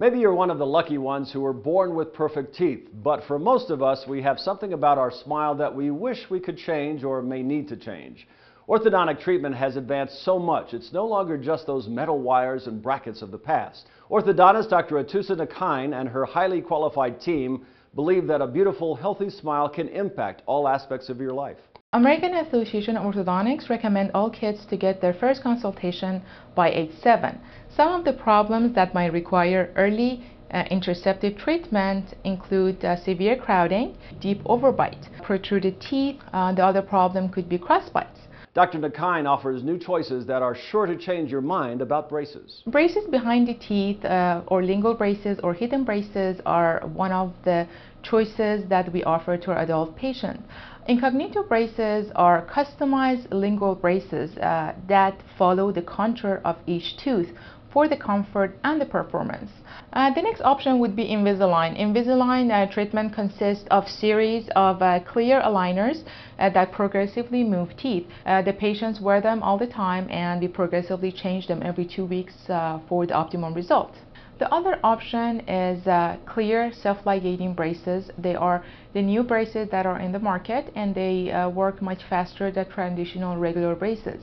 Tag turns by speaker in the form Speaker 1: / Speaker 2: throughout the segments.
Speaker 1: Maybe you're one of the lucky ones who were born with perfect teeth, but for most of us, we have something about our smile that we wish we could change or may need to change. Orthodontic treatment has advanced so much, it's no longer just those metal wires and brackets of the past. Orthodontist Dr. Atoosa Nikaeen and her highly qualified team believe that a beautiful, healthy smile can impact all aspects of your life.
Speaker 2: American Association of Orthodontics recommend all kids to get their first consultation by age 7. Some of the problems that might require early uh, interceptive treatment include uh, severe crowding, deep overbite, protruded teeth. Uh, the other problem could be crossbites.
Speaker 1: Dr. Nikaeen offers new choices that are sure to change your mind about braces.
Speaker 2: Braces behind the teeth uh, or lingual braces or hidden braces are one of the choices that we offer to our adult patients. Incognito braces are customized lingual braces uh, that follow the contour of each tooth for the comfort and the performance. Uh, the next option would be Invisalign. Invisalign uh, treatment consists of series of uh, clear aligners uh, that progressively move teeth. Uh, the patients wear them all the time and we progressively change them every two weeks uh, for the optimum result. The other option is uh, clear self-ligating braces. They are the new braces that are in the market and they uh, work much faster than traditional regular braces.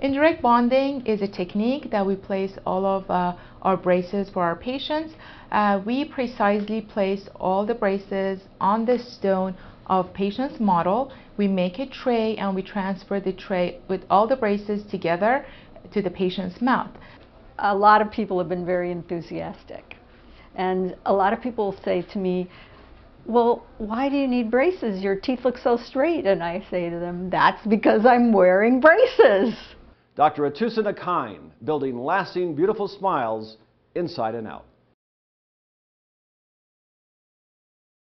Speaker 2: Indirect bonding is a technique that we place all of uh, our braces for our patients. Uh, we precisely place all the braces on the stone of patient's model. We make a tray and we transfer the tray with all the braces together to the patient's mouth
Speaker 3: a lot of people have been very enthusiastic. And a lot of people say to me, well, why do you need braces? Your teeth look so straight. And I say to them, that's because I'm wearing braces.
Speaker 1: Dr. Atoosa Nikaeen, building lasting, beautiful smiles inside and out.